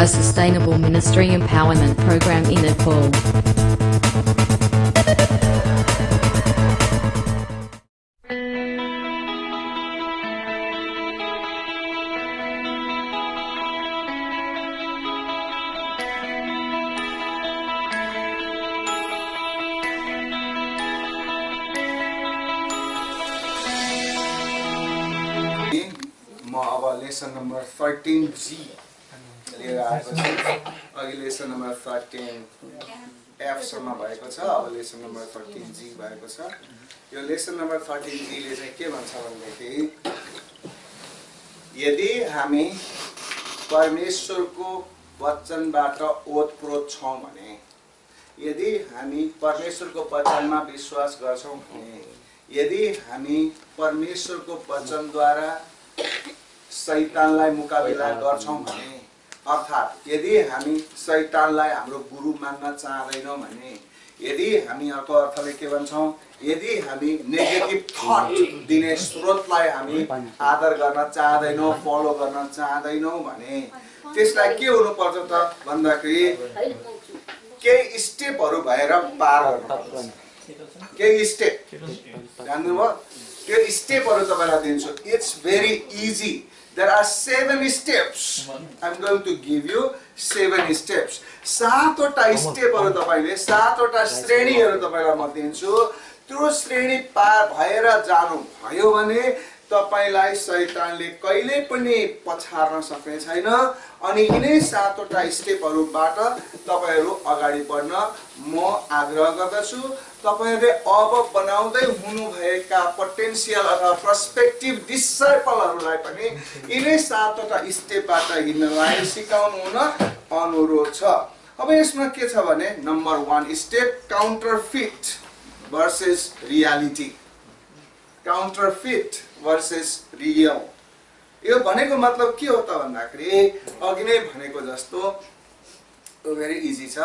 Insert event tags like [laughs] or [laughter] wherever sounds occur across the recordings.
a sustainable ministry empowerment program in Nepal. Number thirteen एफसम्म भएको छ अब लेसन नम्बर थर्टिन जी भएको छ। यो लेसन नम्बर थर्टिन जीले चाहिँ के भन्छ भनेदेखि यदि हामी परमेश्वरको वचनबाट ओतप्रोत छौँ भने यदि हामी परमेश्वरको वचनमा विश्वास गर्छौँ भने यदि हामी परमेश्वरको वचनद्वारा सैतानलाई मुकाबिला गर्छौँ भने अर्थात् यदि हामी सैतानलाई हाम्रो गुरु मान्न चाहँदैनौँ भने यदि हामी अर्को अर्थले के भन्छौँ यदि हामी नेगेटिभ थट दिने स्रोतलाई हामी आदर गर्न चाहँदैनौँ फलो गर्न चाहँदैनौँ भने त्यसलाई के हुनुपर्छ त भन्दाखेरि केही स्टेपहरू भएर पार केही स्टेप जान्नुभयो? त्यो स्टेपहरू तपाईँलाई दिन्छु। It's very easy there are seven steps I'm going to give you seven steps सातवटा स्टेपहरू तपाईँले सातवटा श्रेणीहरू तपाईँलाई म दिन्छु। त्यो श्रेणी पार भएर जानु भयो भने तपाईँलाई सैतानले कहिले पनि पछार्न सक्ने छैन। अनि यिनै सातवटा स्टेपहरूबाट तपाईँहरू अगाडि बढ्न म आग्रह गर्दछु। तपाईँहरूले अब बनाउँदै हुनुभएका पोटेन्सियल अथवा पर्सपेक्टिभ डिसाइपलहरूलाई पनि यिनै सातवटा स्टेपबाट हिँड्नलाई सिकाउनु हुन अनुरोध छ। अब यसमा के छ भने number one step counterfeit versus reality counterfeit versus real यो भनेको मतलब के हो त भन्दाखेरि अघि नै भनेको जस्तो भेरी इजी छ।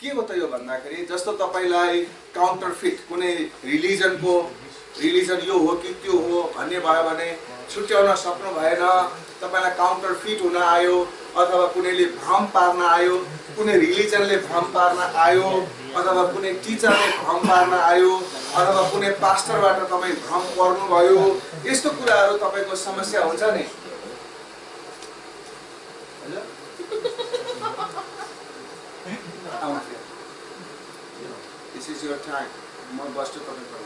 के हो त यो भन्दाखेरि जस्तो तपाईँलाई काउन्टर फिट कुनै रिलिजनको रिलिजन यो हो कि त्यो हो भन्ने भयो भने छुट्याउन सक्नु भएन तपाईँलाई काउन्टर फिट हुन आयो अथवा कुनैले भ्रम पार्न आयो कुनै रिलिजनले भ्रम पार्न आयो अथवा कुनै टिचरले भ्रम पार्न आयो अथवा कुनै पास्टरबाट तपाईँ भ्रम पर्नुभयो यस्तो कुराहरू तपाईँको समस्या हुन्छ नि? दिस इज your टाइम म बस्छु तपाईँको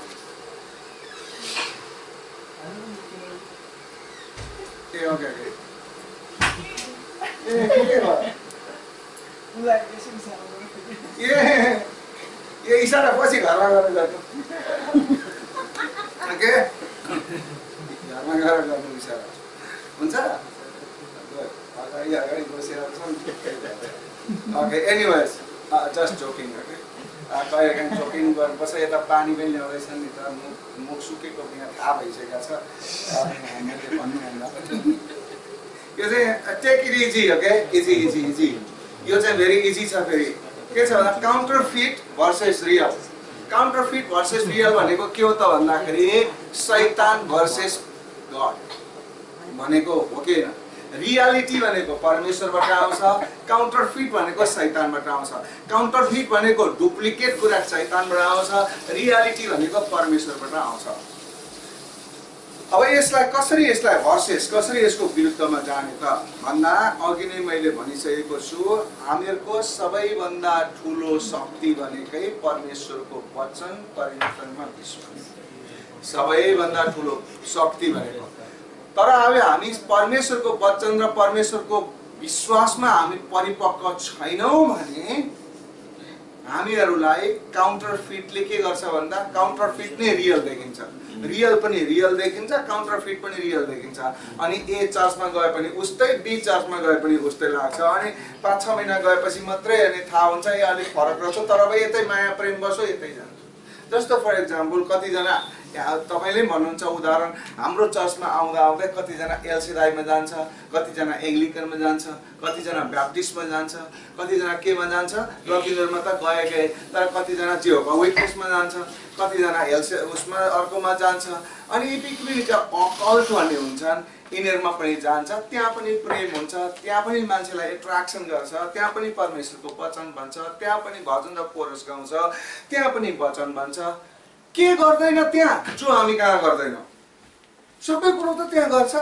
ए ओके ओके ए ए इसारा पछि घरमा गएर गर्नु के घरमा गएर गर्नु इसारा हुन्छ अगाडि अगाडि बसेर okay anyways just joking okay कहिले काहीँ जोकिङ गर्नुपर्छ यता पानी पनि ल्याउँदैछ नि त मुख सुकेको यहाँ थाहा भइसकेको छ हामीले पनि यो चाहिँ take it easy okay easy easy easy यो चाहिँ भेरी इजी छ फेरि के छ भन्दा counterfeit versus real counterfeit versus real भनेको के हो त भन्दाखेरि सैतान भर्सेस गड भनेको हो कि रियालिटी भनेको परमेश्वरबाट आउँछ काउन्टर फिट भनेको सैतानबाट आउँछ. काउन्टर फिट भनेको डुप्लिकेट कुरा सैतानबाट आउँछ रियालिटी भनेको परमेश्वरबाट आउँछ. अब यसलाई कसरी यसलाई भर्सेस कसरी यसको विरुद्धमा जाने त? भन्दा अघि नै मैले भनिसकेको छु हामीहरूको सबैभन्दा ठुलो शक्ति भनेकै परमेश्वरको वचन परिवर्तनमा विश्वास। सबैभन्दा ठुलो शक्ति भनेको। तर अब हामी परमेश्वरको वचन र परमेश्वरको विश्वासमा हामी परिपक्व छैनौँ भने हामीहरूलाई काउन्टर फिटले के गर्छ भन्दा? काउन्टर फिट नै रियल देखिन्छ। रियल पनि रियल देखिन्छ काउन्टर फिट पनि रियल देखिन्छ। अनि ए चर्चमा गए पनि उस्तै बी चर्चमा गए पनि उस्तै लाग्छ। अनि पाँच छ महिना गएपछि मात्रै अनि थाहा हुन्छ ए अलिक फरक रहेछ। तर अब यतै माया प्रेम बसो यतै जान्छ। जस्तो फर इक्जाम्पल कतिजना तपाईँले भन्नुहुन्छ उदाहरण हाम्रो चर्चमा आउँदा आउँदै कतिजना एलसिदाईमा जान्छ कतिजना एङ्ग्लिकनमा जान्छ कतिजना ब्याप्टिस्टमा जान्छ कतिजना केमा जान्छ र तिनीहरूमा त गए गए तर कतिजना जियोको विटनेसमा जान्छ कतिजना हेल्स उसमा अर्कोमा जान्छ अनि पिकनिक कल्ट भन्ने हुन्छन्। यिनीहरूमा पनि जान्छ त्यहाँ पनि प्रेम हुन्छ त्यहाँ पनि मान्छेलाई एट्र्याक्सन गर्छ त्यहाँ पनि परमेश्वरको वचन भन्छ त्यहाँ पनि भजन र कोरस गाउँछ त्यहाँ पनि वचन भन्छ। के गर्दैन त्यहाँ? जो हामी कहाँ गर्दैनौँ? सबै कुरो त त्यहाँ गर्छ।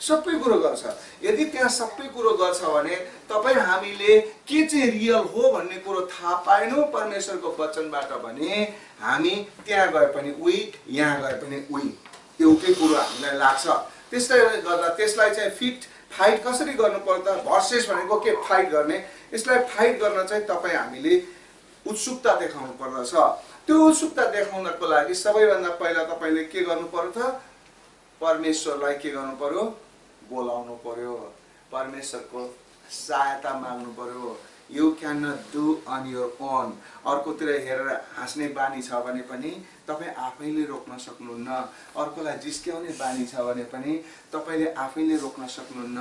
सबै कुरो गर्छ। यदि त्यहाँ सबै कुरो गर्छ भने तपाईँ हामीले के चाहिँ रियल हो भन्ने कुरो थाहा पाएनौँ परमेश्वरको वचनबाट भने हामी त्यहाँ गए पनि उही यहाँ गए पनि उही। एउटै कुरो हामीलाई लाग्छ। त्यसले गर्दा त्यसलाई चाहिँ फिट फाइट कसरी गर्नुपर्छ भर्सेस भनेको के फाइट गर्ने? यसलाई फाइट गर्न चाहिँ तपाईँ हामीले उत्सुकता देखाउनु पर्दछ। त्यो उत्सुकता देखाउनको लागि सबैभन्दा पहिला तपाईँले के गर्नु पर्यो त? परमेश्वरलाई के गर्नु पर्यो बोलाउनु पर्यो। परमेश्वरको सहायता माग्नु पर्यो। You can not do on your own अर्कोतिर हेरेर हाँस्ने बानी छ भने पनि तपाईँ आफैले रोक्न सक्नुहुन्न। अर्कोलाई जिस्क्याउने बानी छ भने पनि तपाईँले आफैले रोक्न सक्नुहुन्न।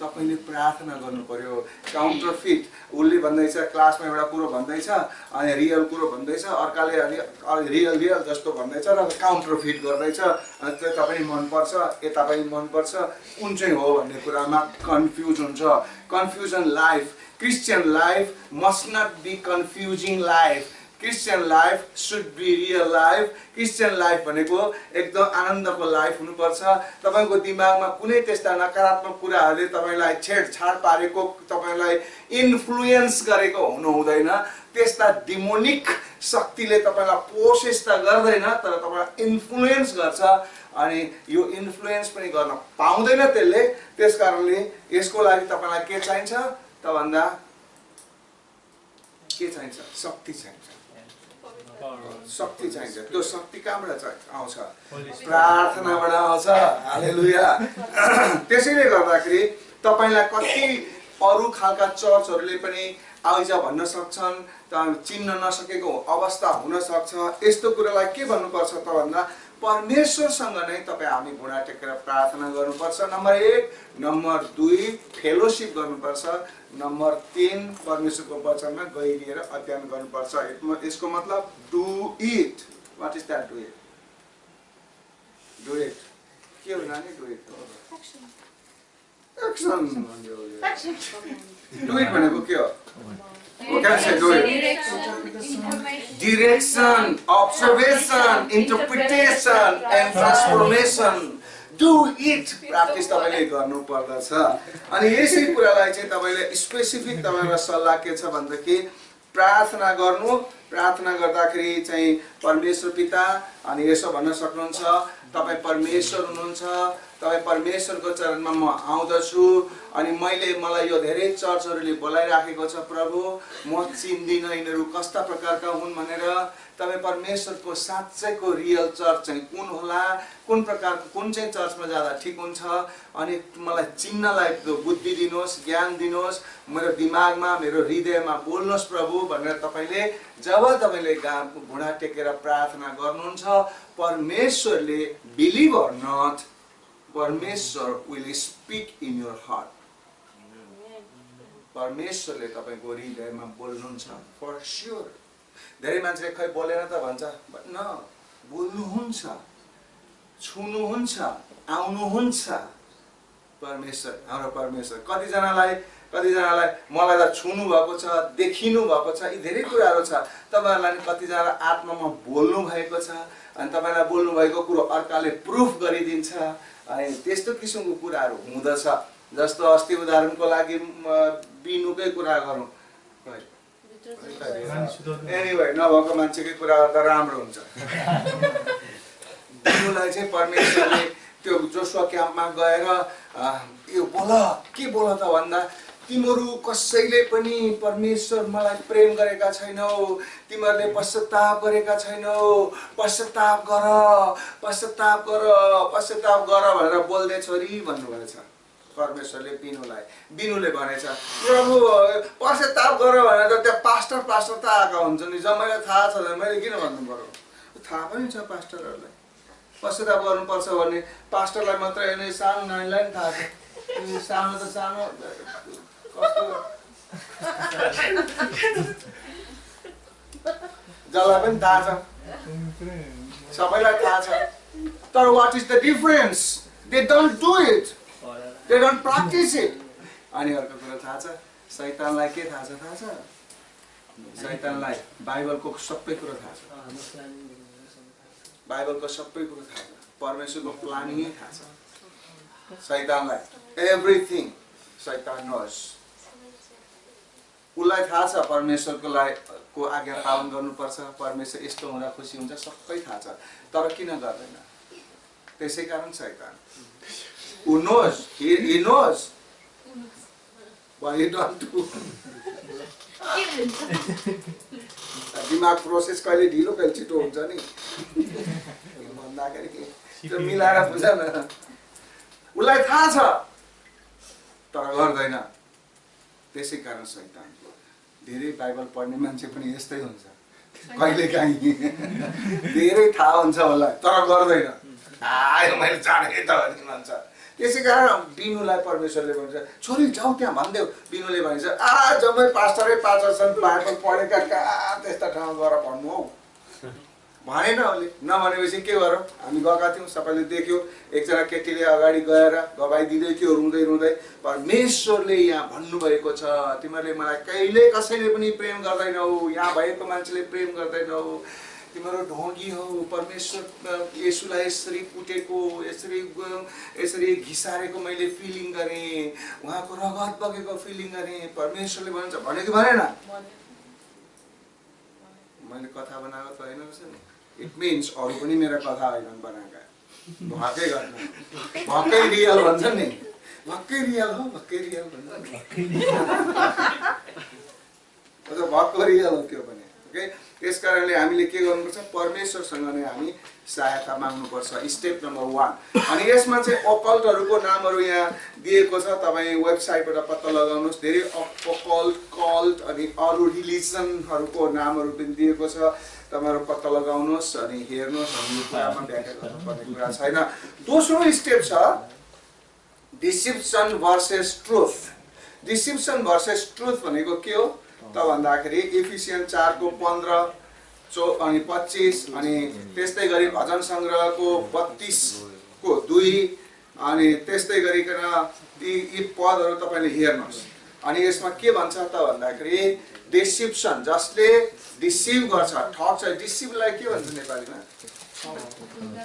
तपाईँले प्रार्थना गर्नु पर्यो। Counterfeit. उसले भन्दैछ क्लासमा एउटा कुरो भन्दैछ अनि रियल कुरो भन्दैछ अर्काले अलि रियल रियल जस्तो भन्दैछ र काउन्टर फिट गर्दैछ। अनि त्यो तपाईँ मनपर्छ यता पनि मनपर्छ। कुन चाहिँ हो भन्ने कुरामा कन्फ्युज हुन्छ। Confusion life Christian life must not be confusing life Christian life should be real life Christian life भनेको एकदम आनन्दको लाइफ हुनुपर्छ। तपाईँको दिमागमा कुनै त्यस्ता नकारात्मक कुराहरूले तपाईँलाई छेडछाड पारेको तपाईँलाई इन्फ्लुएन्स गरेको हुनु हुँदैन त्यस्ता डिमोनिक शक्तिले तपाईँलाई पोसेस त गर्दैन तर तपाईँलाई इन्फ्लुएन्स गर्छ। अनि यो इन्फ्लुएन्स पनि गर्न पाउँदैन त्यसले। त्यस कारणले यसको लागि तपाईँलाई के चाहिन्छ? त भन्दा के चाहिन्छ? शक्ति चाहिन्छ। शक्ति चाहिन्छ। त्यो शक्ति कहाँबाट आउँछ? प्रार्थनाबाट आउँछ। हालेलुया। त्यसैले गर्दाखेरि तपाईँलाई कति अरू खालका चर्चहरूले पनि आइज भन्न सक्छन् त चिन्न नसकेको अवस्था हुनसक्छ यस्तो कुरालाई के भन्नुपर्छ त भन्दा परमेश्वरसँग नै तपाईँ हामी घुँडा टेकेर प्रार्थना गर्नुपर्छ। नम्बर एक। नम्बर दुई। फेलोसिप गर्नुपर्छ। नम्बर तिन परमेश्वरको वचनमा गहिरिएर अध्ययन गर्नुपर्छ। यसको मतलब do it what is that do it do it के हो नानी do it action do it भनेको के हो? What can I say? Do do it practice तपाईँले गर्नु पर्दछ अनि यसै कुरालाई चाहिँ तपाईँले स्पेसिफिक तपाईँलाई सल्लाह के छ भनेदेखि प्रार्थना गर्नु। प्रार्थना गर्दाखेरि चाहिँ परमेश्वर पिता अनि यसो भन्न सक्नुहुन्छ तपाईँ परमेश्वर हुनुहुन्छ तपाईँ परमेश्वरको चरणमा म आउँदछु अनि मैले मलाई यो धेरै चर्चहरूले बोलाइराखेको छ प्रभु म चिन्दिनँ यिनीहरू कस्ता प्रकारका हुन् भनेर। तपाईँ परमेश्वरको साँच्चैको रियल चर्च चाहिँ कुन होला? कुन प्रकारको कुन चाहिँ चर्चमा जाँदा ठिक हुन्छ? अनि मलाई चिन्नलाई त्यो बुद्धि दिनुहोस् ज्ञान दिनुहोस्। मेरो दिमागमा मेरो हृदयमा बोल्नुहोस् प्रभु भनेर तपाईँले जब तपाईँले गा घुँडा टेकेर प्रार्थना गर्नुहुन्छ परमेश्वरले बिलिभ अर नट। परमेश्वर will speak in your heart परमेश्वरले तपाईँको हृदयमा बोल्नुहुन्छ फर स्योर धेरै मान्छेले खै बोलेन त भन्छ न बोल्नुहुन्छ छुनुहुन्छ आउनुहुन्छ परमेश्वर हाम्रो परमेश्वर कतिजनालाई कतिजनालाई मलाई त छुनु भएको छ देखिनु भएको छ यी धेरै कुराहरू छ। तपाईँहरूलाई नि कतिजना आत्मामा बोल्नु भएको छ अनि तपाईँलाई बोल्नु भएको कुरो अर्काले प्रुफ गरिदिन्छ। अनि त्यस्तो किसिमको कुराहरू हुँदछ। जस्तो अस्ति उदाहरणको लागि बिनुकै कुरा गरौँ। एनिवे नभएको मान्छेकै कुरा गर्दा राम्रो हुन्छ। [laughs] बिनुलाई चाहिँ परमेश्वरले त्यो जोसुवा क्याम्पमा गएर यो बोल के बोल त भन्दा तिमीहरू कसैले पनि परमेश्वर मलाई प्रेम गरेका छैनौ तिमीहरूले पश्चाताप गरेका छैनौ। पश्चाताप गर पश्चाताप गर पश्चाताप गर भनेर बोल्दै छोरी भन्नुभएछ। परमेश्वरले बिनुलाई बिनुले भनेछ प्रभु पश्चाताप गर भनेर त त्यहाँ पास्टर पास्टर त आएका हुन्छ नि। जब मलाई थाहा छ मैले किन भन्नु पर्यो? थाहा पनि छ पास्टरहरूलाई। पश्चाताप गर्नुपर्छ भने पास्टरलाई मात्रै होइन सानो नानीलाई पनि थाहा छ। सानो त सानो। जसलाई पनि थाहा छ। सबैलाई थाहा छ। तर what is the difference they don't do it they don't practice it अनि अर्को कुरो थाहा छ? सैतानलाई के थाहा छ? थाहा छ? सैतानलाई बाइबलको सबै कुरो थाहा छ। बाइबलको सबै कुरो थाहा छ। परमेश्वरको प्लानिङै थाहा छ। सैतानलाई एभ्रिथिङ सैतान नोस उसलाई थाहा छ परमेश्वरको लागि को आज्ञा पालन गर्नुपर्छ परमेश्वर यस्तो हुँदा खुसी हुन्छ सबै थाहा छ। तर किन गर्दैन? त्यसै कारण सैतान do. दिमाग प्रोसेस कहिले ढिलो कहिले छिटो हुन्छ नि? भन्दाखेरि मिलाएर बुझ न। उसलाई थाहा छ तर गर्दैन। त्यसै कारण सैतान धेरै बाइबल पढ्ने मान्छे पनि यस्तै हुन्छ। कहिले काहीँ? धेरै थाहा हुन्छ उसलाई तर गर्दैन। आयो मैले जाने त भनी भन्छ। त्यसै कारण बिनुलाई परमेश्वरले भन्छ छोरी जाऊ त्यहाँ भनिदेऊ। बिनुले भन्छ आ जम्मै पास्टरै पास्टर छन् बाइबल पढेका कहाँ त्यस्ता ठाउँ गएर भन्नु हौ? भनेन उसले। नभनेपछि के गरौँ हामी गएका थियौँ सबैले देख्यो। एकजना केटीले अगाडि गएर गवाई दिँदै थियो रुँदै रुँदै। परमेश्वरले यहाँ भन्नुभएको छ तिमीहरूले मलाई कहिले कसैले पनि प्रेम गर्दैनौ यहाँ भएको मान्छेले प्रेम गर्दैनौ तिमीहरू ढोगी हौ। परमेश्वर यसुलाई यसरी कुटेको यसरी यसरी घिसारेको मैले फिलिङ गरेँ। उहाँको रगत बगेको फिलिङ गरेँ। परमेश्वरले भन्छ भने कि भनेन? मैले कथा बनाएको त होइन रहेछ नि इट मिन्स अरू पनि मेरो कथा होइनन् बनाएका। भक्कै गर्न। भक्कै रियल भन्छ नि। भक्कै रियल हो भक्कै रियल भन्छ। [laughs] भक्को रियल हो त्यो पनि ओके त्यस कारणले हामीले के गर्नुपर्छ? परमेश्वरसँग नै हामी सहायता माग्नुपर्छ स्टेप नम्बर वान अनि यसमा चाहिँ अकल्टहरूको नामहरू यहाँ दिएको छ। तपाईँ वेबसाइटबाट पत्ता लगाउनुहोस्। धेरै अकल्ट कल्ट अनि अरू रिलिजनहरूको नामहरू पनि दिएको छ। तपाईँहरू पत्ता लगाउनुहोस् अनि हेर्नुहोस् यो कुरामा व्याख्या गर्नुपर्ने कुरा छैन। दोस्रो स्टेप छ deception versus truth deception versus truth भनेको के हो? त भन्दाखेरि इफिसियन चारको पन्ध्र चौ अनि पच्चिस अनि त्यस्तै गरी भजन सङ्ग्रहको बत्तिसको दुई अनि त्यस्तै गरिकन यी यी पदहरू तपाईँले हेर्नुहोस्। अनि यसमा के भन्छ त भन्दाखेरि डिसिप्सन जसले डिसिभ गर्छ ठग्छ डिसिभलाई के भन्छ नेपालीमा?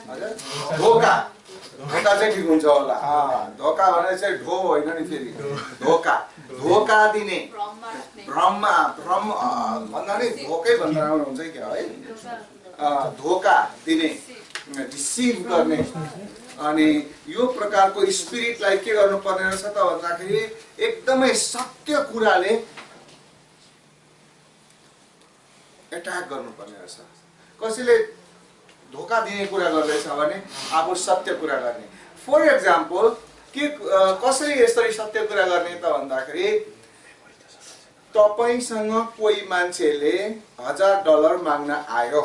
हजुर? धोका। धोका चाहिँ ठिक हुन्छ होला। धोका भने चाहिँ ढो होइन नि फेरि। धोका। धोका दिने। भ्रममा भ्रम भन्दा नि धोकै भन्दा राम्रो हुन्छ क्या है। धोका दिने रिसिभ गर्ने। अनि यो प्रकारको स्पिरिटलाई के गर्नुपर्ने रहेछ त भन्दाखेरि एकदमै सत्य कुराले एट्याक गर्नुपर्ने रहेछ। कसैले धोका दिने कुरा गर्दैछ भने आफू सत्य कुरा गर्ने। फर इक्जाम्पल के कसरी यसरी सत्य कुरा गर्ने त भन्दाखेरि तपाईँसँग कोही मान्छेले हजार डलर माग्न आयो।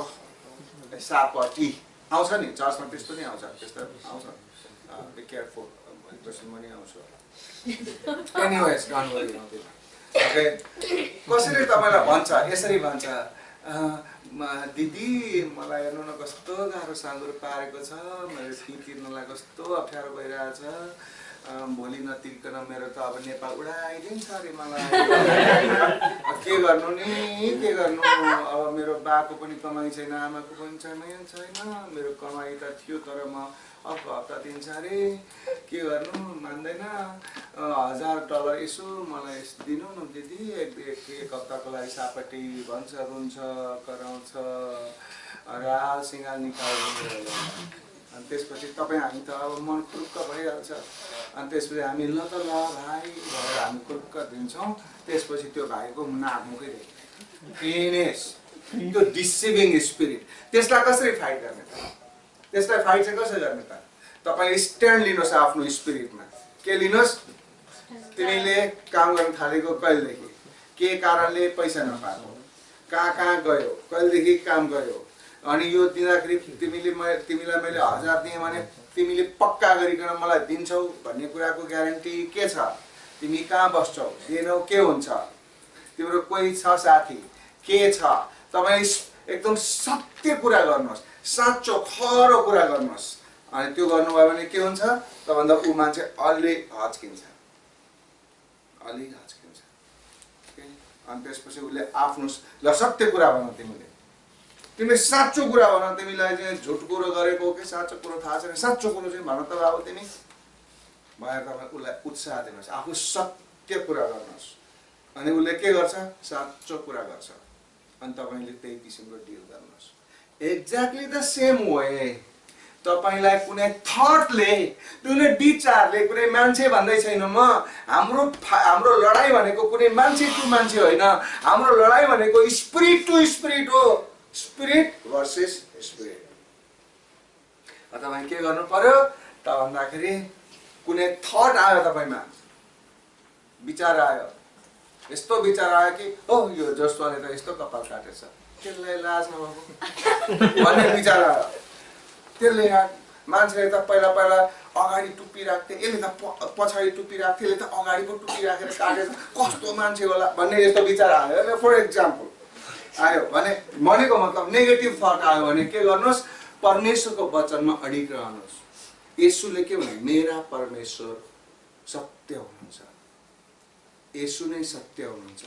सापट्टि आउँछ नि चर्चमा त्यस्तो नि आउँछ त्यस्तो आउँछ। केयरफुल पनि आउँछ। कसैले तपाईँलाई भन्छ यसरी भन्छ म- दिदी मलाई हेर्नु न कस्तो गाह्रो साँगुरो पारेको छ मेरो फी तिर्नलाई कस्तो अप्ठ्यारो अँ, भोलि नतिर्कन मेरो त अब नेपाल उडाइदिन्छ अरे मलाई। के गर्नु नि? के गर्नु? अब मेरो बाको पनि कमाइ छैन आमाको पनि छैन छैन। मेरो कमाइ त थियो तर म अर्को हप्ता दिन्छ अरे। के गर्नु? मान्दैन। हजार डलर यसो मलाई दिनु न दिदी। एक एक हप्ताको लागि सापट्टि भन्छ रुन्छ कराउँछ। राल सिँगाल निकाल्नु। अनि त्यसपछि तपाईँ हामी त अब मन खुरुक्क भइहाल्छ। अनि त्यसपछि हामी ल त ल भाइ भनेर हामी खुरुक्क दिन्छौँ। त्यसपछि त्यो भाइको नाक मुखै देख्दैन फिनिस त्यो डिसिभिङ स्पिरिट त्यसलाई कसरी फाइट गर्ने त? त्यसलाई फाइट चाहिँ कसरी गर्ने त? तपाईँ स्ट्यान्ड लिनुहोस् आफ्नो स्पिरिटमा के लिनुहोस्? तिमीले काम गर्न थालेको कहिलेदेखि? के कारणले पैसा नपाएको? कहाँ कहाँ गयो? कहिलेदेखि काम गयो? अनि यो दिँदाखेरि तिमीले मैले तिमीलाई मैले हजार दिएँ भने तिमीले पक्का गरिकन मलाई दिन्छौ भन्ने कुराको ग्यारेन्टी के छ? तिमी कहाँ बस्छौ? दिनौ के हुन्छ? तिम्रो कोही छ साथी? के छ? तपाईँ एकदम सत्य कुरा गर्नुहोस्। साँचो खरो कुरा गर्नुहोस्। अनि त्यो गर्नुभयो भने के हुन्छ? त्योभन्दा ऊ मान्छे अलि हच्किन्छ। अलि हच्किन्छ? अनि त्यसपछि उसले आफ्नो ल सत्य कुरा भन तिमीले। तिमीले साँचो कुरा भन तिमीलाई चाहिँ झुट कुरो गरेको कि साँचो कुरो थाहा छैन। साँचो कुरो चाहिँ भन त अब तिमी। भएर तपाईँ उसलाई उत्साह दिनुहोस्। आफू सत्य कुरा गर्नुहोस्। अनि उसले के गर्छ? साँचो कुरा गर्छ। अनि तपाईँले त्यही किसिमको डिल गर्नुहोस्। एक्ज्याक्टली द सेम वे तपाईँलाई कुनै थटले कुनै विचारले कुनै मान्छे भन्दै छैन म। हाम्रो हाम्रो लडाइँ भनेको कुनै मान्छे टु मान्छे होइन। हाम्रो लडाइँ भनेको स्पिरिट टु स्पिरिट हो। स्पिरिट भर्सेस स्पिरिट तपाईँ के गर्नु पर्यो? त भन्दाखेरि कुनै थट आयो तपाईँमा? विचार आयो। यस्तो विचार आयो कि ओ यो जसोले त यस्तो कपाल काटेछ। त्यसलाई लाज नभएको [laughs] भन्ने विचार आयो। त्यसले मान्छेले त पहिला पहिला अगाडि टुप्पी राख्थे यसले त पछाडि टुप्पी राख्थे यसले त अगाडि पो टुप्पी राखेर काटेछ। कस्तो मान्छे होला भन्ने यस्तो विचार आयो। फर एक्जाम्पल आयो भने भनेको मतलब नेगेटिभ थट आयो भने के गर्नुहोस्? परमेश्वरको वचनमा अडिग रहनुहोस्। यसुले के भने मेरा परमेश्वर सत्य हुनुहुन्छ। यसु नै सत्य हुनुहुन्छ।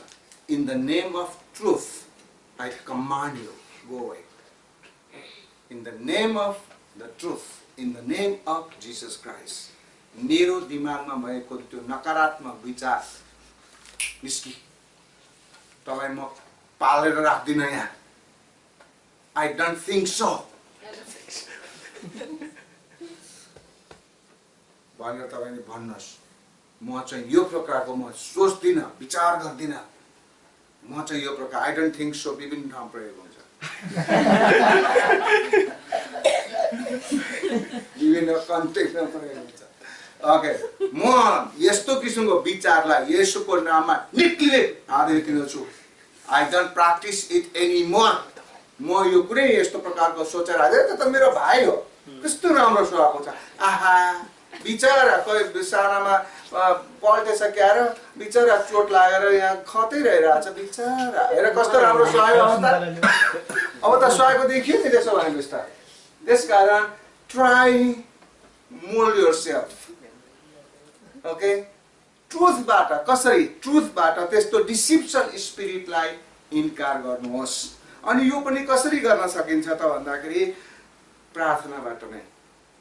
In the name of truth I command you go in the name of the truth in the name of Jesus Christ मेरो दिमागमा भएको त्यो नकारात्मक विचार निस्कि। तपाईँ म पालेर राख्दिनँ यहाँ आई डोन्ट थिङ्क सो भनेर तपाईँले भन्नुहोस् म चाहिँ यो प्रकारको म सोच्दिनँ विचार गर्दिनँ म चाहिँ यो प्रकार आई डोन्ट थिङ्क सो विभिन्न ठाउँ प्रयोग हुन्छ विभिन्न कन्टेक्समा प्रयोग हुन्छ ओके म यस्तो किसिमको विचारलाई यसोको नाममा निक्लिने आदर दिँदछु I don't practice it anymore म यो कुनै यस्तो प्रकारको सोचेर आएर त्यो त मेरो भाइ हो। कस्तो राम्रो सुहाएको छ। आहा बिचरा कोही सानामा अ, पल्टेछ क्यार बिचरा चोट लागेर यहाँ खतै रहिरहेछ बिचरा। हेर कस्तो राम्रो सुहायो अब त सुहाएको देखियो नि त्यसो भनेपछि त त्यस कारण try mould yourself okay ट्रुथबाट कसरी? ट्रुथबाट त्यस्तो डिसिप्सन स्पिरिटलाई इन्कार गर्नुहोस्। अनि यो पनि कसरी गर्न सकिन्छ त भन्दाखेरि प्रार्थनाबाट नै।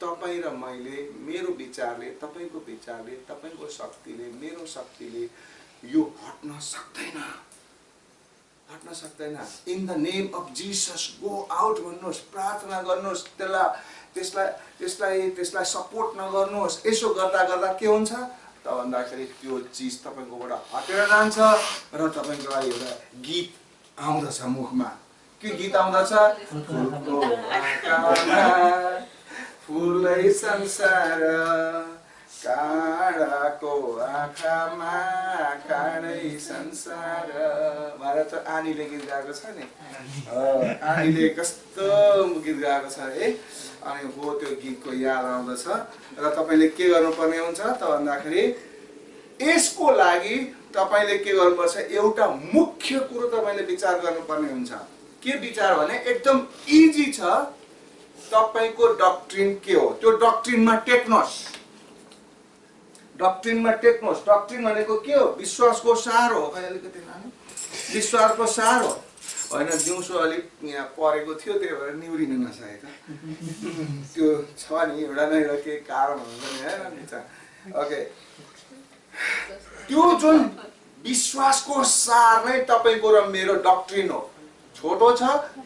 तपाईँ र मैले मेरो विचारले तपाईँको विचारले तपाईँको शक्तिले मेरो शक्तिले यो हट्न सक्दैन। हट्न सक्दैन। In the name of Jesus go out भन्नुहोस् प्रार्थना गर्नुहोस् त्यसलाई त्यसलाई त्यसलाई त्यसलाई सपोर्ट नगर्नुहोस्। यसो गर्दा गर्दा के हुन्छ? त भन्दाखेरि त्यो चिज तपाईँकोबाट हटेर जान्छ र तपाईँको लागि एउटा गीत आउँदछ मुखमा। के गीत आउँदछ? फुलै संसार काँडाको आँखामा काँडै संसार। त आनीले गीत छ नि। आनीले कस्तो गीत गाएको छ है? अनि हो त्यो गीतको याद आउँदछ। र तपाईँले के गर्नुपर्ने हुन्छ त भन्दाखेरि यसको लागि तपाईँले के गर्नुपर्छ एउटा मुख्य कुरो तपाईँले विचार गर्नुपर्ने हुन्छ। के विचार भने एकदम इजी छ। तपाईँको डक्ट्रिन के हो? त्यो डक्ट्रिनमा टेक्नुहोस् डक्ट्रिनमा टेक्नुहोस्। डक्ट्रिन भनेको के हो? विश्वासको सार हो। खै अलिकति नानी विश्वासको सार हो। होइन दिउँसो अलिक यहाँ परेको थियो त्यही भएर निहुरिन नसकेको। त्यो छ नि एउटा न एउटा केही कारण हुन्छ नि होइन ओके। त्यो जुन विश्वासको सार नै तपाईँको र मेरो डक्ट्रिन हो। छोटो छ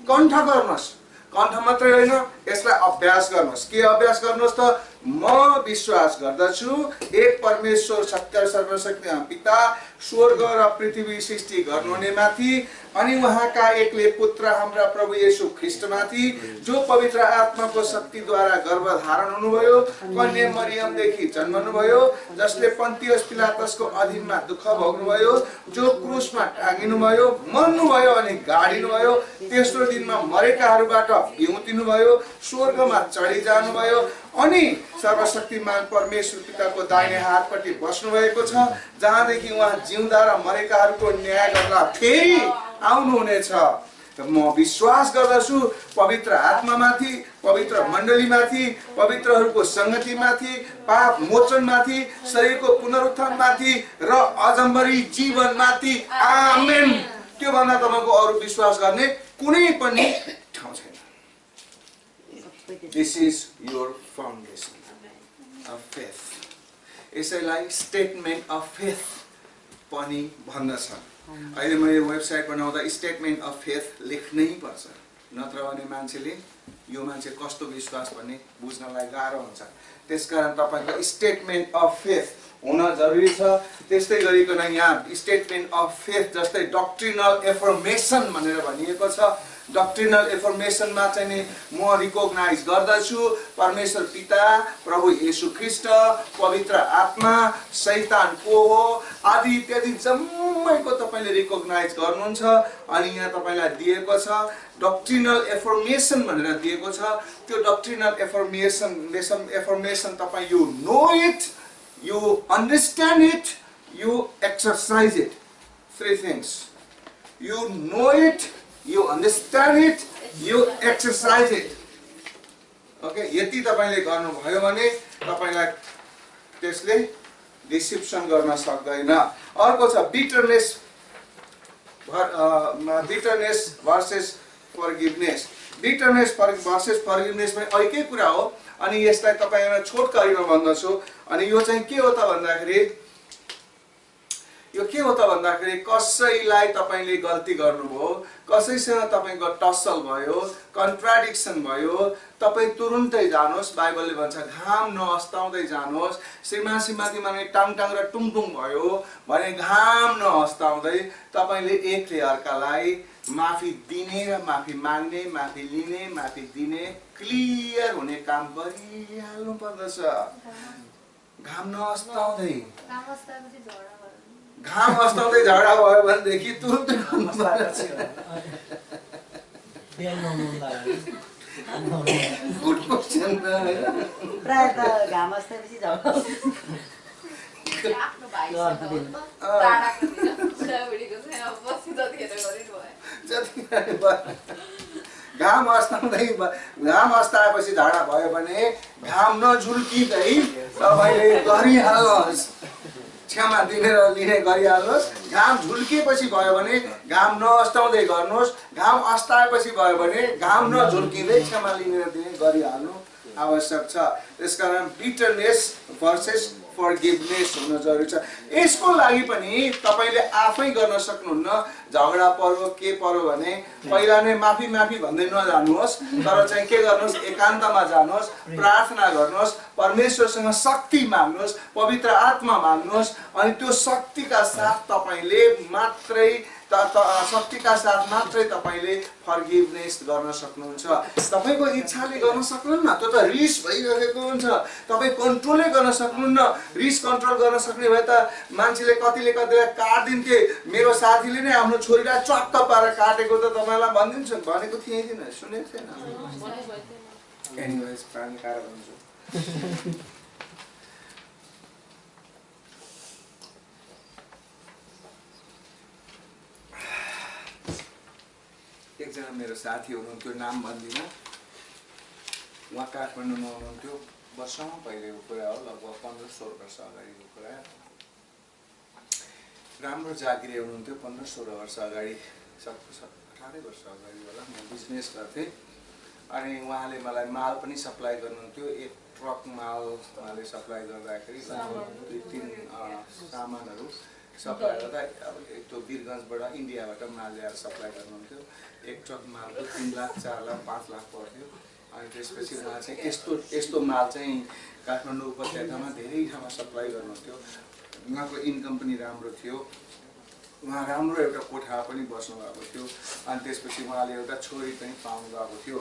कण्ठ गर्नुहोस्। कण्ठ मात्रै होइन यसलाई अभ्यास गर्नुहोस्। के अभ्यास गर्नुहोस् त? म विश्वास गर्दछु एक परमेश्वर सत्य सर्वशक्ति पिता स्वर्ग र पृथ्वी सृष्टि गर्नुहुने माथि अनि उहाँका एक्लै पुत्र हाम्रा प्रभु येशू ख्रिस्टमाथि जो पवित्र आत्माको शक्तिद्वारा गर्भधारण हुनुभयो कन्या मरियमदेखि जन्मनुभयो जसले पन्तियस पिलातसको अधीनमा दुःख भोग्नुभयो जो क्रुसमा टाँगिनुभयो मर्नुभयो अनि गाडिनुभयो तेस्रो दिनमा मरेकाहरूबाट बिउतिनुभयो स्वर्गमा चढी जानुभयो अनि सर्वशक्तिमान परमेश्वर पिताको दाहिने हातपट्टि बस्नुभएको छ जहाँदेखि उहाँ जिउँदा र मरेकाहरूको न्याय गर्न फेरि आउनुहुनेछ। म विश्वास गर्दछु पवित्र आत्मामाथि पवित्र मण्डलीमाथि पवित्रहरूको सङ्गतिमाथि पाप मोचनमाथि शरीरको पुनरुत्थानमाथि र अजम्बरी जीवनमाथि। आमेन। त्योभन्दा तपाईँको अरू विश्वास गर्ने कुनै पनि ठाउँ छैन। This is your foundation of faith यसैलाई स्टेटमेन्ट अफ फेथ पनि भन्दछन् अहिले मैले वेबसाइट बनाउँदा स्टेटमेन्ट अफ फेथ लेख्नै पर्छ। नत्र भने मान्छेले यो मान्छे कस्तो विश्वास भन्ने बुझ्नलाई गाह्रो हुन्छ। त्यसकारण तपाईँको स्टेटमेन्ट अफ फेथ हुन जरुरी छ। त्यस्तै गरिकन यहाँ स्टेटमेन्ट अफ फेथ जस्तै डक्ट्रिनल एफर्मेसन भनेर भनिएको छ। डक्ट्रिनल एफर्मेसनमा चाहिँ नि म रिकगनाइज गर्दछु परमेश्वर पिता प्रभु येशू ख्रिस्ट पवित्र आत्मा सैतान को हो? आदि इत्यादि जम्मैको तपाईँले रिकगनाइज गर्नुहुन्छ अनि यहाँ तपाईँलाई दिएको छ डक्ट्रिनल एफर्मेसन भनेर दिएको छ। त्यो डक्ट्रिनल एफर्मेसन एफर्मेसन तपाईँ you know it you understand it you exercise it three things you know it you understand it you exercise it okay यति तपाईँले गर्नुभयो भने तपाईँलाई त्यसले डिसिप्सन गर्न सक्दैन। अर्को छ bitterness bitterness versus forgiveness bitterness for versus forgiveness पनि अर्कै कुरा हो। अनि यसलाई तपाईँलाई छोटकरीमा भन्दछु। अनि यो चाहिँ के हो त भन्दाखेरि यो के हो त भन्दाखेरि कसैलाई तपाईँले गल्ती गर्नुभयो कसैसँग तपाईँको टसल भयो कन्ट्राडिक्सन भयो तपाईँ तुरुन्तै जानुहोस् बाइबलले भन्छ घाम नहस्ताउँदै जानुहोस्। श्रीमान श्रीमती माने टाङ टाङ र टुङटुङ भयो भने घाम नहस्ताउँदै तपाईँले एकले अर्कालाई माफी दिने र माफी माग्ने माफी लिने माफी दिने क्लियर हुने काम गरिहाल्नु पर्दछ। घाम नहस्ताउँदै। घाम अस्ताउँदै झगडा भयो भनेदेखि तुरुन्तै प्रायः त घाम अस्ताएपछि झगडा। घाम अस्ताउँदै घाम अस्ताएपछि झगडा भयो भने घाम नझुल्किँदै तपाईँले गरिहाल्नुहोस्। क्षमा दिने लिने गरिहाल्नुहोस्। घाम झुल्किएपछि भयो भने घाम नअस्ताउँदै गर्नुहोस्। घाम अस्ताएपछि भयो भने घाम नझुल्किँदै क्षमा लिने र दिने गरिहाल्नु आवश्यक छ। त्यसकारण बिटरनेस भर्सेस फर्गिभनेस हुन जरुरी छ। यसको लागि पनि तपाईँले आफै गर्न सक्नुहुन्न। झगडा पर्यो के पर्यो भने पहिला नै माफी माफी भन्दै नजानुहोस् तर चाहिँ के गर्नुहोस् एकान्तमा जानुहोस् प्रार्थना गर्नुहोस् परमेश्वरसँग शक्ति माग्नुहोस् पवित्र आत्मा माग्नुहोस् अनि त्यो शक्तिका साथ तपाईँले मात्रै शक्तिका साथ मात्रै तपाईँले फर्गिभनेस गर्न सक्नुहुन्छ। तपाईँको इच्छाले गर्न सक्नुहुन्न त्यो त रिस भइरहेको हुन्छ। तपाईँ कन्ट्रोलै गर्न सक्नुहुन्न रिस कन्ट्रोल गर्न सक्ने भए त मान्छेले कतिले कतिलाई काटिदिन्थे मेरो साथीले नै आफ्नो छोरीलाई चक्क पारेर काटेको त तपाईँलाई भनिदिन्छ। भनेको थिएँ किन सुनेको थिएन? हुन्छ। एकजना मेरो साथी हुनुहुन्थ्यो नाम भन्दिनँ। उहाँ काठमाडौँमा हुनुहुन्थ्यो। वर्षौँ पहिलेको कुरा हो लगभग पन्ध्र सोह्र वर्ष अगाडिको कुरा। राम्रो जागिरे हुनुहुन्थ्यो पन्ध्र सोह्र वर्ष अगाडि सत् सत् अठारै वर्ष अगाडि होला म बिजनेस गर्थेँ। अनि उहाँले मलाई माल पनि सप्लाई गर्नुहुन्थ्यो। एक ट्रक माल उहाँले सप्लाई गर्दाखेरि दुई तिन सामानहरू। सप्लाई गर्दा अब त्यो वीरगन्जबाट इन्डियाबाट माल ल्याएर सप्लाई गर्नुहुन्थ्यो। एक ट्रक मालको तिन लाख चार लाख पाँच लाख पर्थ्यो। अनि त्यसपछि उहाँ चाहिँ यस्तो यस्तो माल चाहिँ काठमाडौँ उपत्यकामा धेरै ठाउँमा सप्लाई गर्नुहुन्थ्यो। उहाँको इन्कम पनि राम्रो थियो। उहाँ राम्रो एउटा कोठा पनि बस्नु भएको थियो। अनि त्यसपछि उहाँले एउटा छोरी पनि पाउनु भएको थियो।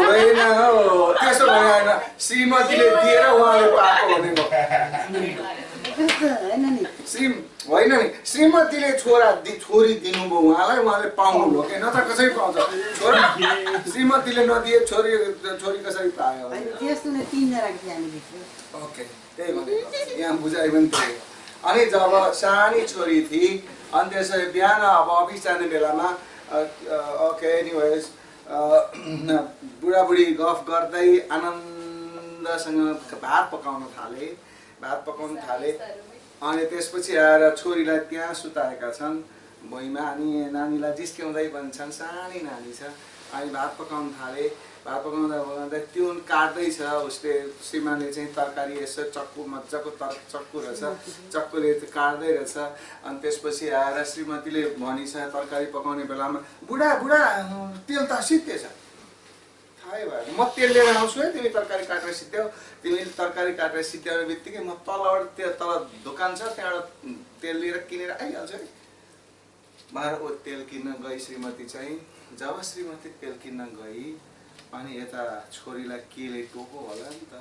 होइन हौ त्यसो भए होइन श्रीमतीले दिएर उहाँले पाएको भयो त्यस्तो होइन नि। श्री होइन नि श्रीमतीले छोरा दि छोरी दिनुभयो उहाँलाई उहाँले पाउनुभयो। कि नत्र कसरी पाउँछ? छोरा श्रीमतीले नदिए छोरी छोरी कसरी पायो? ओके। त्यही भनेको यहाँ बुझाइ पनि हो। अनि जब सानी छोरी थिए अनि त्यसरी बिहान अब अफिस जाने बेलामा ओके एनिवेज [clears throat] बुढाबुढी गफ गर्दै आनन्दसँग भात पकाउन थाले भात पकाउन थाले। अनि त्यसपछि आएर छोरीलाई त्यहाँ सुताएका छन् भुइँमा। अनि नानीलाई जिस्क्याउँदै भन्छन् सानै नानी छ। अनि भात पकाउन थाले। भात पकाउँदा पकाउँदा तिउन काट्दैछ उसले श्रीमानले चाहिँ तरकारी यसो चक्कु मजाको तर चक्कु रहेछ। चक्कुले त्यो काट्दै रहेछ। अनि त्यसपछि आएर श्रीमतीले भनिछ तरकारी पकाउने बेलामा बुढा बुढा तेल त सिद्धेछ थाहै भयो म तेल लिएर आउँछु है तिमी तरकारी काटेर सिद्ध्याउ तिमीले तरकारी काटेर सिद्ध्याउने बित्तिकै म तलबाट त्यो तल दोकान छ त्यहाँबाट तेल लिएर किनेर आइहाल्छु है। बाह्र ओ तेल किन्न गई श्रीमती चाहिँ। जब श्रीमती तेल किन्न गई। अनि यता छोरीलाई केले टोको होला नि त।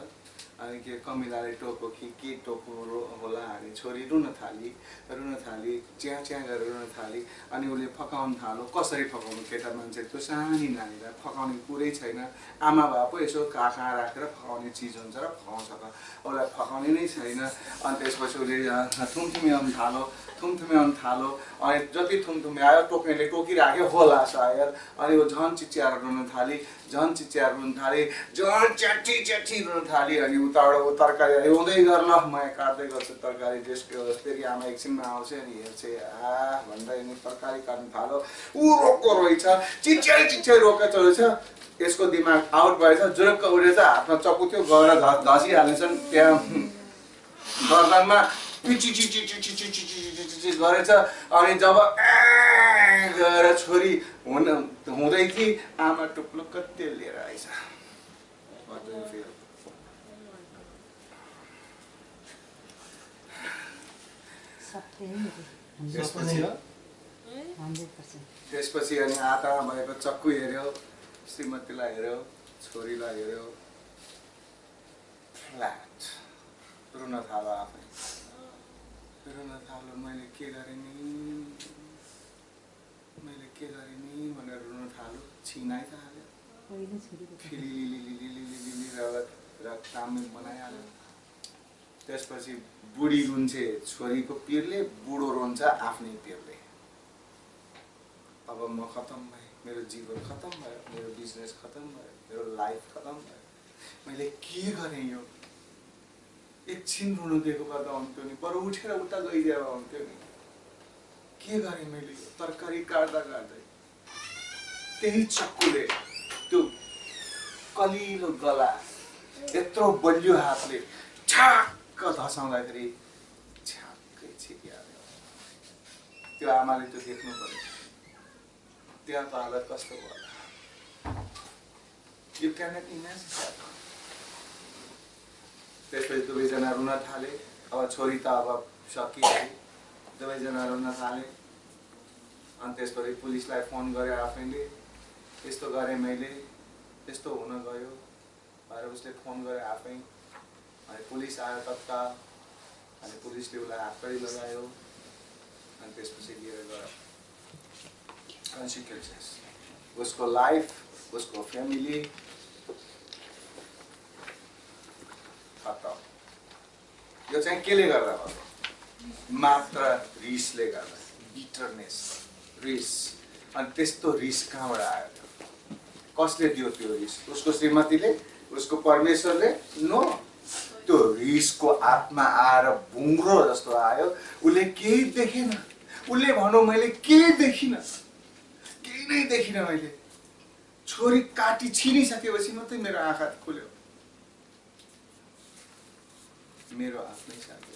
अनि के कमिलाले टोको कि के टोको रो- होला अनि छोरी रुन थाली रुन थाली च्याँ च्याँ गरेर रुन थाली। अनि उसले फकाउन थाल्यो। कसरी फकाउनु केटा मान्छे? त्यो सानी नानीलाई फकाउने कुरै छैन। आमा पो यसो कहाँ कहाँ राखेर फकाउने चिज हुन्छ र फकाउँछ त। उसलाई फकाउने नै छैन। अनि त्यसपछि उसले थुमथुम्याउनु थाल्यो थुमथुम्याउनु थाल्यो। अनि जति थुमथुम्यायो टोक्नेले टोकिराख्यो होला सायद। अनि ऊ झन् चिच्याएर रुन थाली झन् चिच्याएर रुन थाली झन् च्याठी च्याठी रुन थाली। अनि ऊ तरकारी ल्याउँदै गर ल म काट्दै गर्छु तरकारी त्यसको फेरि आमा एकछिनमा आउँछ अनि हेर्छ आ भन्दै अनि तरकारी काट्नु थाल्यो ऊ रोक्को रहेछ चिच्याइ चिच्याइ रोकेको रहेछ यसको दिमाग आउट भएछ जुरुक्क उडेछ हातमा थियो गएर धसिहालेछन् त्यहाँ [laughs] गर्दनमा गरेछ। अनि जब गएर छोरी हुन हुँदै थिए आमा टुप्लुक्क लिएर आएछ। त्यसपछि त्यसपछि अनि आतामा भएको चक्कु हेऱ्यो श्रीमतीलाई हेऱ्यो छोरीलाई हेऱ्यो। फ्ल्याट। रुन थालो आफै। रुन थालो मैले के गरेँ नि? मैले के गरेँ नि भनेर रुन थालो छिनाइ थाल्यो फिलिलिलिलिलिलिलि रगत र कामै बनाइहाल्यो। त्यसपछि बुढी रुन्छे छोरीको पिरले बुढो रोन्छ आफ्नै पिरले। अब म खतम भएँ मेरो जीवन खतम भयो मेरो बिजनेस खतम भयो मेरो लाइफ खतम भयो। मैले के गरेँ यो? एकछिन रुनु दिएको त हुन्थ्यो नि बरु उठेर उता गइदिएर हुन्थ्यो नि। के गरेँ मैले तरकारी काट्दा काट्दै? त्यही चक्कुले त्यो कलिलो गला यत्रो बलियो हातले छ्याक्क धसाउँदाखेरि छ्याक्कै छिटिहाल्यो त्यो आमाले त्यो देख्नु त्यहाँ त हालत कस्तो भयो? यु क्यान इमेजिन त्यसपछि दुवैजना रुन थाले। अब छोरी त अब सकिहाले दुवैजना रुन थाले। अनि त्यसपछि पुलिसलाई फोन गरे आफैले। यस्तो गरेँ मैले। यस्तो हुन गयो। भनेर उसले फोन गरे आफै। अनि पुलिस आयो तत्काल अनि पुलिसले उसलाई हातकडी लगायो अनि त्यसपछि लिएर गयो। कन्सिक्वेन्सेस उसको लाइफ उसको फ्यामिली यो चाहिँ केले गर्दा भयो? मात्र रिसले गर्दा। बिटरनेस रिस। अनि त्यस्तो रिस कहाँबाट आयो कसले दियो त्यो रिस? उसको श्रीमतीले? उसको परमेश्वरले? नो। त्यो रिसको आत्मा आएर भुङ्रो जस्तो आयो। उसले केही देखेन। उसले भनौँ मैले केही देखिनँ। केही नै देखिनँ मैले। छोरी काटी छिनिसकेपछि मात्रै मेरो आँखा खुल्यो। मेरो आफ्नै साथी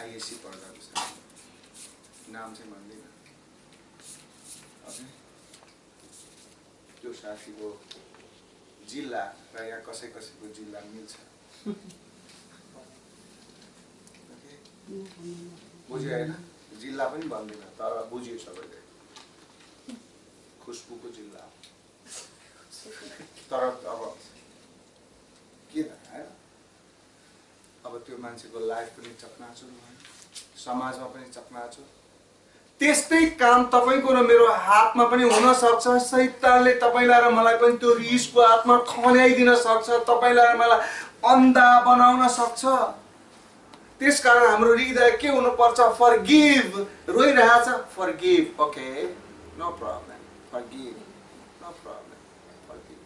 आइएससी पढ्दाको साथी नाम चाहिँ भन्दिनँ। त्यो साथीको जिल्ला र यहाँ कसै कसैको जिल्ला मिल्छ? बुझ्यो होइन? जिल्ला पनि भन्दैन तर बुझ्यो सबैले। खुसबुको जिल्ला। तर अब के भयो अब त्यो मान्छेको लाइफ पनि चकनाचुर भयो। समाजमा पनि चकनाचुर त्यस्तै काम तपाईँको र मेरो हातमा पनि हुन सक्छ। सैतानले तपाईँलाई र मलाई पनि त्यो रिसको हातमा खन्याइदिन सक्छ। तपाईँलाई र मलाई अन्धा बनाउन सक्छ। त्यसकारण हाम्रो हृदय के हुनुपर्छ? Forgive रोइरहेछ? Forgive okay no problem forgive no problem forgive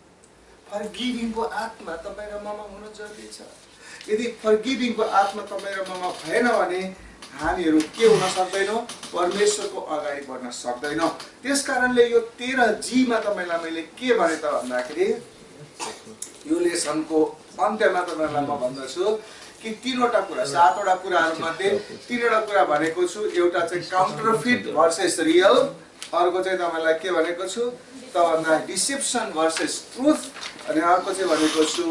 for गिभिङको आत्मा तपाईँ र ममा हुन जरुरी छ। यदि फर गिभिङको आत्मा तपाईँ र ममा भएन भने हामीहरू के हुन सक्दैनौँ? परमेश्वरको अगाडि बढ्न सक्दैनौँ। त्यस कारणले यो तेह्र जीमा तपाईँलाई मैले के भने त भन्दाखेरि यो लेसनको अन्त्यमा तपाईँलाई म भन्दछु कि तिनवटा कुरा सातवटा कुराहरूमध्ये तिनवटा कुरा भनेको छु एउटा चाहिँ काउन्टरफिट भर्सेस रियल अर्को चाहिँ तपाईँलाई के भनेको छु त भन्दा डिसेप्सन भर्सेस ट्रुथ अनि अर्को चाहिँ भनेको छु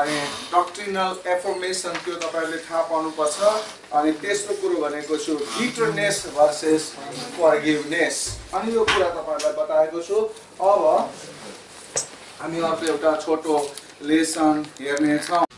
अनि डक्ट्रिनल एफर्मेसन त्यो तपाईँहरूले थाहा पाउनुपर्छ अनि तेस्रो कुरो भनेको छु बिटरनेस भर्सेस फर्गिभनेस अनि यो कुरा तपाईँहरूलाई बताएको छु अब हामी अर्को एउटा छोटो लेसन हेर्नेछौँ।